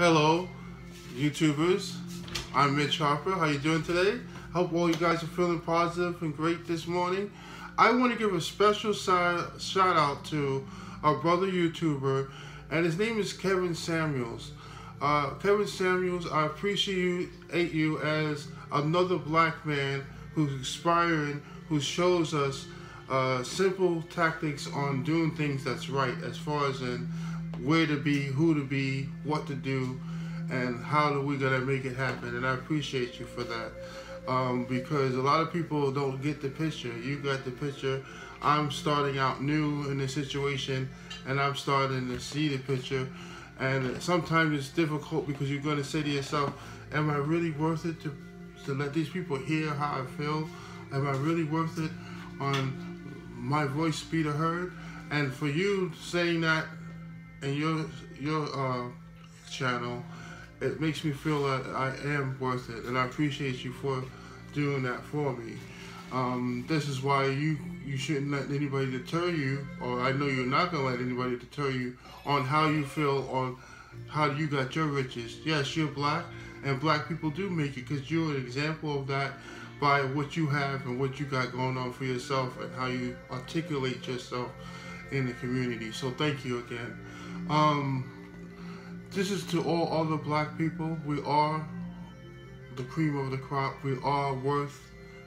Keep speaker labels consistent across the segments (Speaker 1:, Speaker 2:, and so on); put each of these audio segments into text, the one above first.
Speaker 1: Hello, YouTubers. I'm Mitch Harper. How you doing today? Hope all you guys are feeling positive and great this morning. I want to give a special shout out to our brother YouTuber, and his name is Kevin Samuels. Uh, Kevin Samuels, I appreciate you as another black man who's inspiring, who shows us uh, simple tactics on doing things that's right, as far as in where to be, who to be, what to do, and how are we gonna make it happen. And I appreciate you for that. Um, because a lot of people don't get the picture. You got the picture. I'm starting out new in the situation, and I'm starting to see the picture. And sometimes it's difficult because you're going to say to yourself, "Am I really worth it to to let these people hear how I feel? Am I really worth it on my voice be heard?" And for you saying that in your your uh, channel, it makes me feel that I am worth it, and I appreciate you for doing that for me. Um, this is why you you shouldn't let anybody deter you, or I know you're not gonna let anybody deter you on how you feel on how you got your riches. Yes, you're black, and black people do make it because you're an example of that by what you have and what you got going on for yourself and how you articulate yourself in the community. So thank you again. Um, this is to all other black people. We are the cream of the crop. We are worth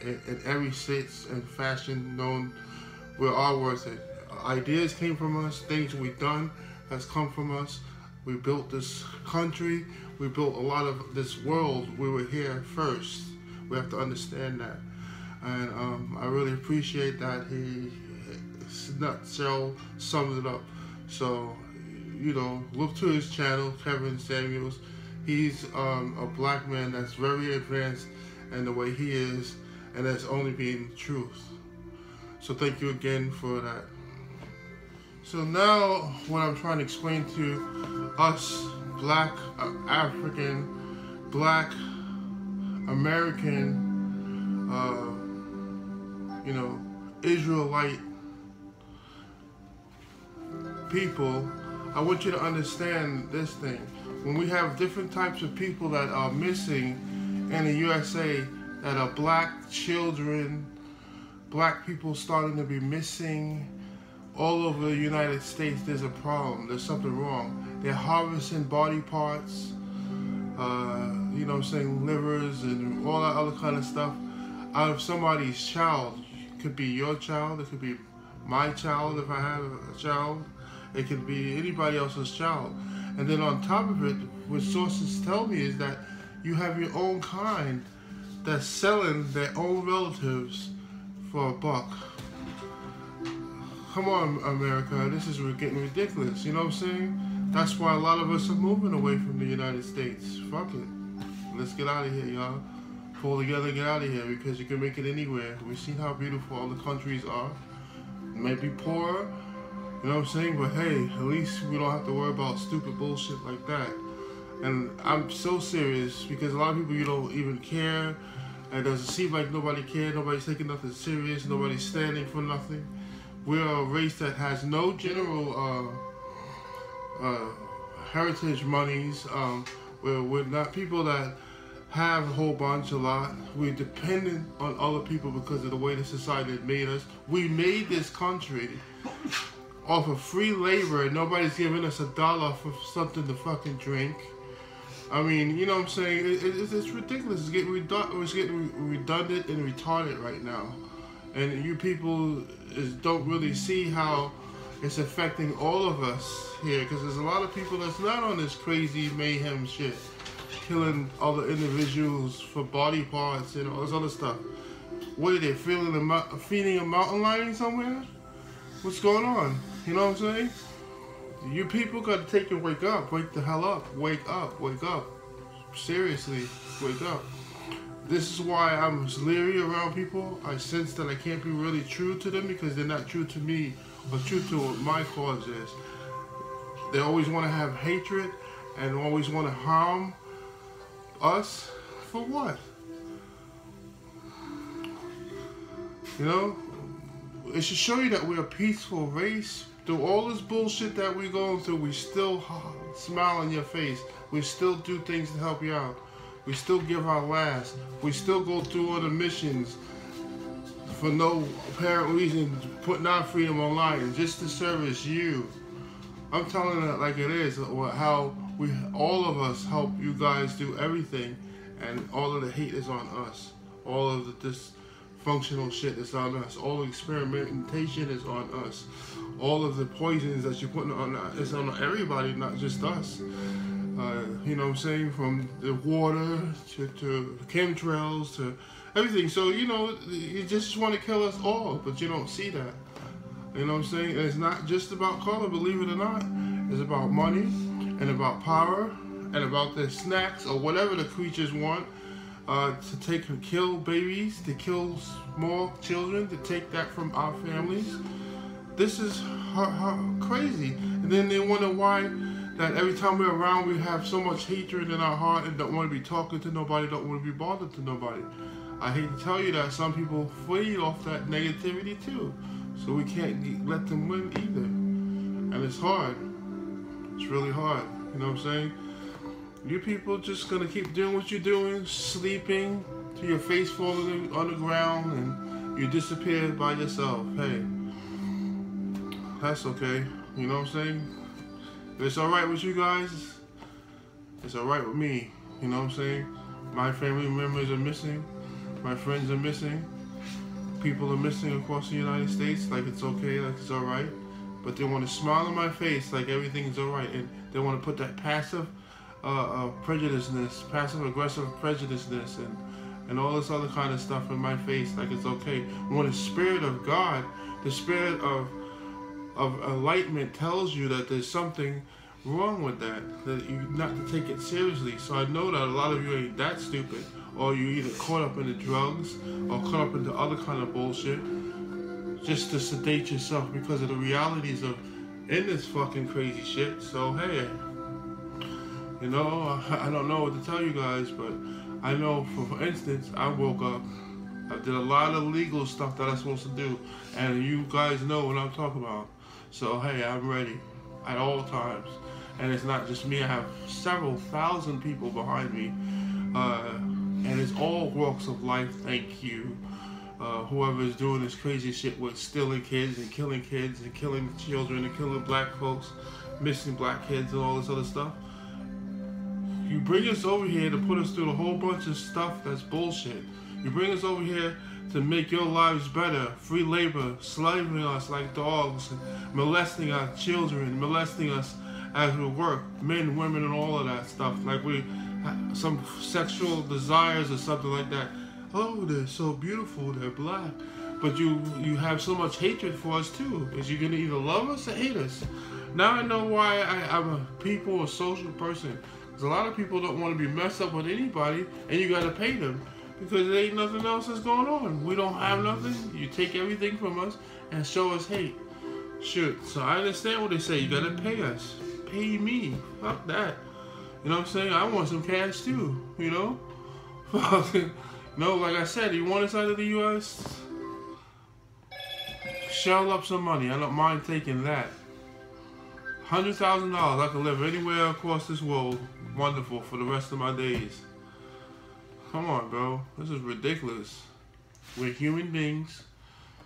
Speaker 1: in, in every sense and fashion known. We are worth it. Ideas came from us. Things we've done has come from us. We built this country. We built a lot of this world. We were here first. We have to understand that. And um, I really appreciate that he, nutshell, sums it up. So you know, look to his channel, Kevin Samuels. He's um, a black man that's very advanced in the way he is, and that's only being truth. So thank you again for that. So now, what I'm trying to explain to us, black uh, African, black American, uh, you know, Israelite people I want you to understand this thing. When we have different types of people that are missing in the USA, that are black children, black people starting to be missing all over the United States, there's a problem. There's something wrong. They're harvesting body parts, uh, you know I'm saying, livers and all that other kind of stuff out of somebody's child. It could be your child, it could be my child if I have a child. It could be anybody else's child. And then on top of it, what sources tell me is that you have your own kind that's selling their own relatives for a buck. Come on, America, this is getting ridiculous. You know what I'm saying? That's why a lot of us are moving away from the United States. Fuck it. Let's get out of here, y'all. Pull together, get out of here because you can make it anywhere. We've seen how beautiful all the countries are. Maybe poor, you know what I'm saying? But hey, at least we don't have to worry about stupid bullshit like that. And I'm so serious because a lot of people you don't even care. And it doesn't seem like nobody cares. Nobody's taking nothing serious. Nobody's standing for nothing. We're a race that has no general uh, uh, heritage monies. Um, we're, we're not people that have a whole bunch, a lot. We're dependent on other people because of the way the society made us. We made this country off of free labor and nobody's giving us a dollar for something to fucking drink. I mean, you know what I'm saying? It, it, it's ridiculous. It's getting, redu- it's getting redundant and retarded right now. And you people is, don't really see how it's affecting all of us here because there's a lot of people that's not on this crazy mayhem shit. Killing other individuals for body parts and all this other stuff. What are they feeling feeding a mountain lion somewhere? What's going on? You know what I'm saying? You people got to take and wake up. Wake the hell up. Wake up. Wake up. Seriously, wake up. This is why I'm leery around people. I sense that I can't be really true to them because they're not true to me or true to what my cause is. They always want to have hatred and always want to harm us. For what? You know? It should show you that we're a peaceful race through all this bullshit that we're going through, we still smile on your face. We still do things to help you out. We still give our last. We still go through the missions for no apparent reason, putting our freedom online just to service you. I'm telling it like it is, uh, how we all of us help you guys do everything, and all of the hate is on us. All of the dysfunctional shit is on us. All the experimentation is on us. All of the poisons that you're putting on is on everybody, not just us. Uh, you know what I'm saying? From the water to, to chemtrails to everything. So, you know, you just want to kill us all, but you don't see that. You know what I'm saying? it's not just about color, believe it or not. It's about money and about power and about the snacks or whatever the creatures want uh, to take and kill babies, to kill small children, to take that from our families. This is crazy. And then they wonder why that every time we're around we have so much hatred in our heart and don't want to be talking to nobody, don't want to be bothered to nobody. I hate to tell you that some people feed off that negativity too. So we can't let them win either. And it's hard. It's really hard. You know what I'm saying? You people just gonna keep doing what you're doing, sleeping to your face falling on the ground and you disappear by yourself. Hey, that's okay. You know what I'm saying? It's alright with you guys, it's alright with me. You know what I'm saying? My family members are missing. My friends are missing. People are missing across the United States. Like it's okay, like it's alright. But they want to smile on my face like everything's alright. And they want to put that passive uh, uh, prejudiceness, passive aggressive prejudiceness and, and all this other kind of stuff in my face like it's okay. When the Spirit of God, the Spirit of of enlightenment tells you that there's something wrong with that, that you not to take it seriously. So I know that a lot of you ain't that stupid, or you either caught up in the drugs or caught up into other kind of bullshit just to sedate yourself because of the realities of in this fucking crazy shit. So hey, you know, I, don't know what to tell you guys, but I know for, for instance, I woke up I did a lot of legal stuff that I'm supposed to do, and you guys know what I'm talking about. So hey, I'm ready at all times. And it's not just me, I have several thousand people behind me. Uh, and it's all walks of life, thank you. Uh, whoever is doing this crazy shit with stealing kids and killing kids and killing children and killing black folks, missing black kids and all this other stuff. You bring us over here to put us through a whole bunch of stuff that's bullshit. You bring us over here to make your lives better. Free labor, slaving us like dogs, molesting our children, molesting us as we work, men, women, and all of that stuff. Like we, some sexual desires or something like that. Oh, they're so beautiful. They're black, but you you have so much hatred for us too. Is you gonna either love us or hate us? Now I know why I, I'm a people, a social person. Because a lot of people don't want to be messed up with anybody, and you gotta pay them because there ain't nothing else that's going on. We don't have nothing. You take everything from us and show us hate. Shoot. So I understand what they say. You gotta pay us. Pay me. Fuck that. You know what I'm saying? I want some cash too. You know? no, like I said, you want us out of the U.S. Shell up some money. I don't mind taking that. Hundred thousand dollars. I can live anywhere across this world. Wonderful for the rest of my days. Come on, bro. This is ridiculous. We're human beings.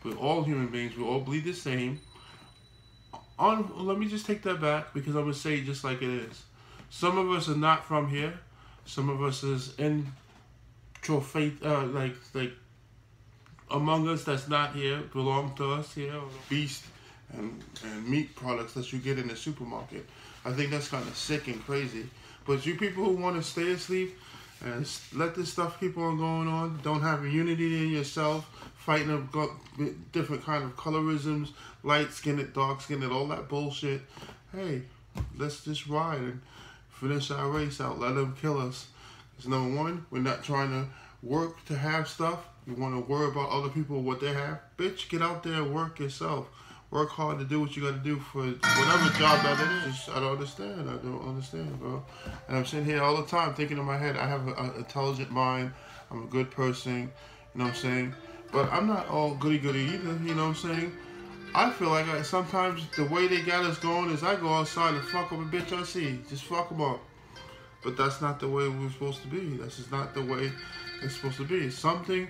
Speaker 1: We're all human beings. We all bleed the same. On, let me just take that back because I'm gonna say it just like it is. Some of us are not from here. Some of us is in faith, uh, like like among us that's not here, belong to us here. Beast and and meat products that you get in the supermarket. I think that's kind of sick and crazy. But you people who want to stay asleep, and let this stuff keep on going on. Don't have unity in yourself, fighting up different kind of colorisms, light skinned, dark skinned, all that bullshit. Hey, let's just ride and finish our race out. Let them kill us. Because number one, we're not trying to work to have stuff. You want to worry about other people, what they have. Bitch, get out there and work yourself work hard to do what you got to do for whatever job that it is. I don't understand. I don't understand, bro. And I'm sitting here all the time thinking in my head, I have an intelligent mind. I'm a good person. You know what I'm saying? But I'm not all goody goody either. You know what I'm saying? I feel like I, sometimes the way they got us going is I go outside and fuck up a bitch I see. Just fuck them up. But that's not the way we're supposed to be. This is not the way it's supposed to be. Something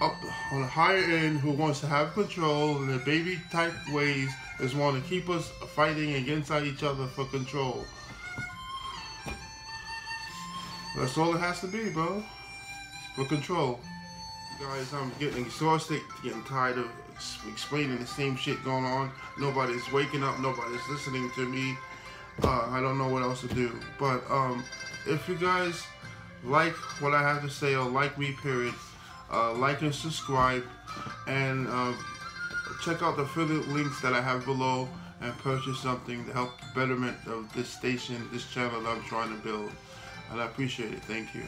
Speaker 1: up on a higher end who wants to have control in their baby type ways is want to keep us fighting against each other for control. That's all it has to be, bro. For control. Guys, I'm getting exhausted, getting tired of explaining the same shit going on. Nobody's waking up, nobody's listening to me. Uh, I don't know what else to do. But um, if you guys like what I have to say or like me, period, uh, like and subscribe, and uh, check out the affiliate links that I have below and purchase something to help the betterment of this station, this channel that I'm trying to build. And I appreciate it. Thank you.